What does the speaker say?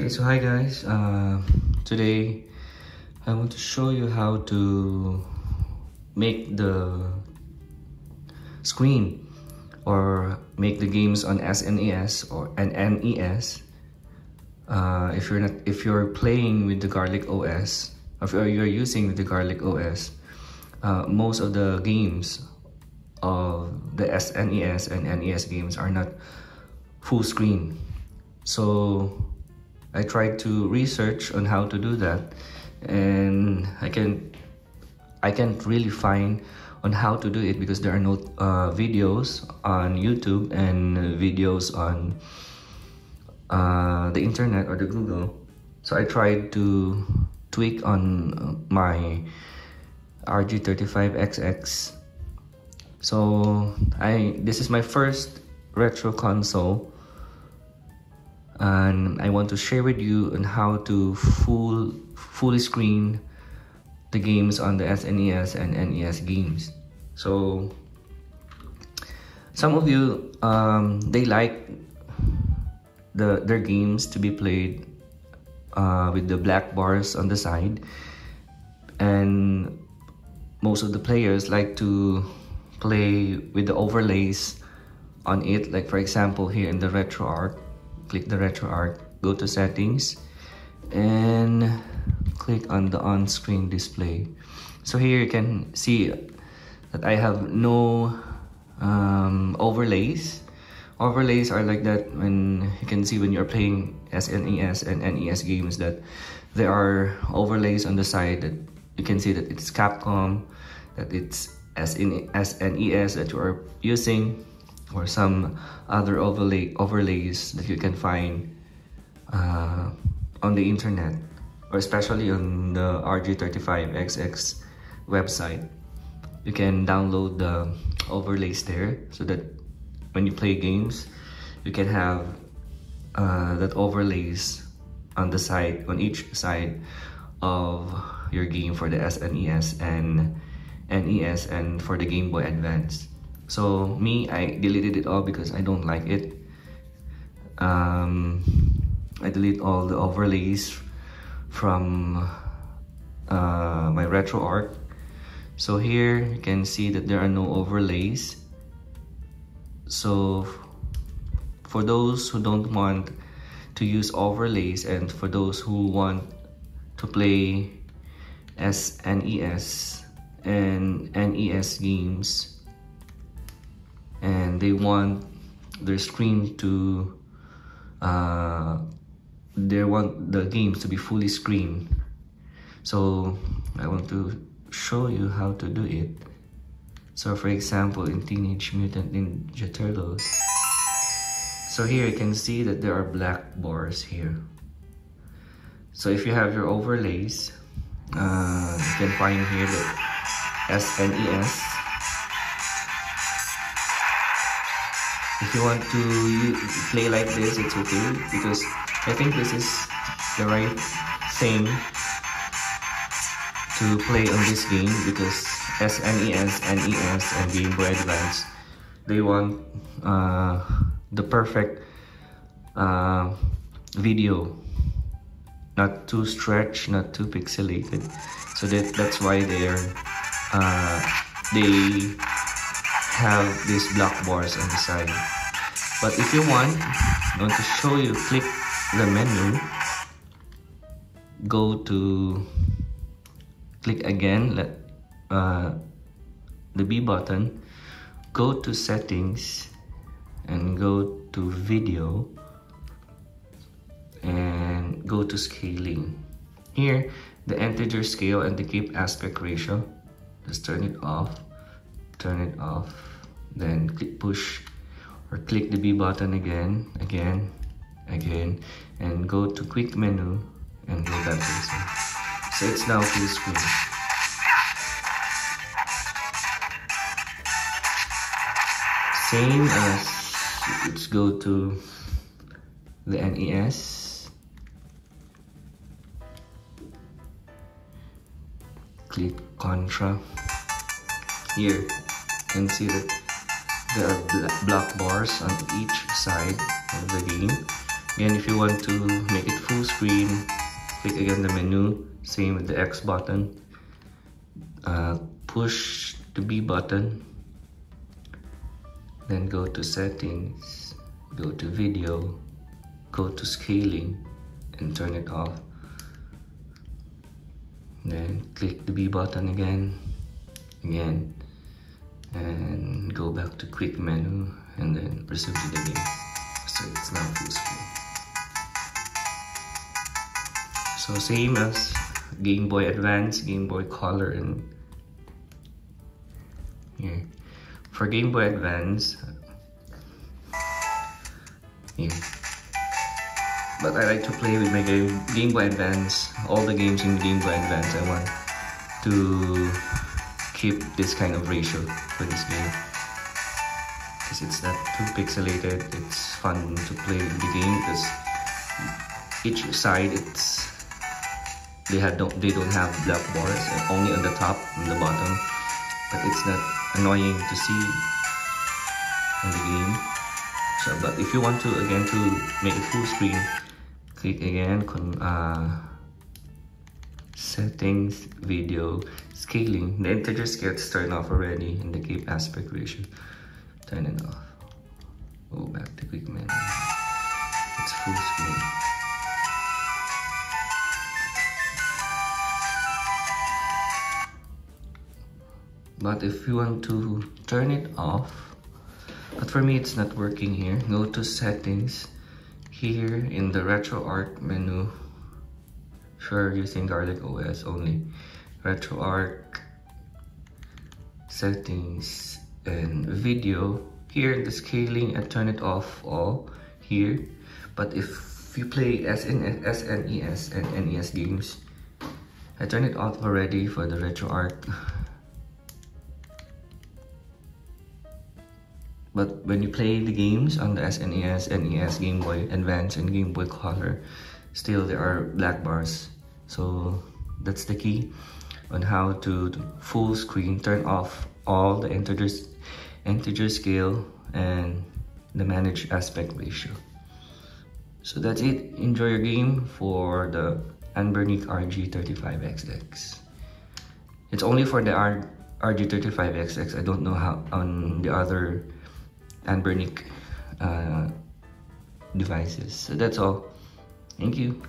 Okay, so hi guys. Uh, today I want to show you how to make the screen or make the games on SNES or an NES. Uh, if you're not if you're playing with the Garlic OS, or if you're using the Garlic OS, uh, most of the games of the SNES and NES games are not full screen. So I tried to research on how to do that and I can I can't really find on how to do it because there are no uh, videos on YouTube and videos on uh, the internet or the Google. So I tried to tweak on my RG35XX so I this is my first retro console and I want to share with you on how to full fully screen the games on the SNES and NES games. So some of you um, they like the their games to be played uh, with the black bars on the side and most of the players like to play with the overlays on it like for example here in the RetroArch click the RetroArch, go to settings, and click on the on-screen display. So here you can see that I have no um, overlays. Overlays are like that when you can see when you're playing SNES and NES games that there are overlays on the side that you can see that it's Capcom, that it's SNES that you are using, or some other overlay overlays that you can find uh, on the internet or especially on the RG35XX website. You can download the overlays there so that when you play games you can have uh, that overlays on the side on each side of your game for the SNES and NES and for the Game Boy Advance so me I deleted it all because I don't like it. Um, I delete all the overlays from uh, my RetroArch so here you can see that there are no overlays. So for those who don't want to use overlays and for those who want to play SNES and NES games they want their screen to uh, they want the games to be fully screened. So I want to show you how to do it. So for example in Teenage Mutant Ninja Turtles. So here you can see that there are black bars here. So if you have your overlays uh, you can find here the SNES if you want to play like this it's okay because I think this is the right thing to play on this game because SNES, NES, and Game Boy Advance they want uh, the perfect uh, video. Not too stretched not too pixelated. So that that's why they're uh, they have these black bars on the side. But if you want I want to show you click the menu. Go to click again let uh, the B button. Go to settings and go to video and go to scaling. Here the integer scale and the keep aspect ratio. Let's turn it off turn it off then click push or click the B button again, again, again, and go to quick menu and go back to this one. So it's now full screen. Same as let's go to the NES. Click Contra. Here, you can see that there are black bars on each side of the game. Again, if you want to make it full screen, click again the menu, same with the X button. Uh, push the B button, then go to settings, go to video, go to scaling and turn it off. Then click the B button again, again, go back to quick menu and then resume to the game. So it's now full screen. So same as Game Boy Advance, Game Boy Color, and here. For Game Boy Advance, here. But I like to play with my game, game Boy Advance, all the games in Game Boy Advance. I want to keep this kind of ratio for this game. Because it's not too pixelated, it's fun to play the game because each side it's they don't they don't have black bars only on the top and the bottom. But it's not annoying to see in the game. So but if you want to again to make it full screen click again uh, settings video scaling. The integer gets turned off already and the keep aspect ratio turn it off. Go back to quick menu it's full screen but if you want to turn it off but for me it's not working here. Go to settings. Here in the RetroArch menu sure using Garlic OS only. RetroArch settings and video. Here in the scaling I turn it off all here. But if you play SN SNES and NES games I turn it off already for the retro RetroArch But when you play the games on the SNES, NES, Game Boy Advance, and Game Boy Color, still there are black bars. So that's the key on how to full screen turn off all the integers, integer scale and the manage aspect ratio. So that's it. Enjoy your game for the Anbernic RG35XX. It's only for the R RG35XX. I don't know how on the other Anbernic uh, devices. So that's all. Thank you.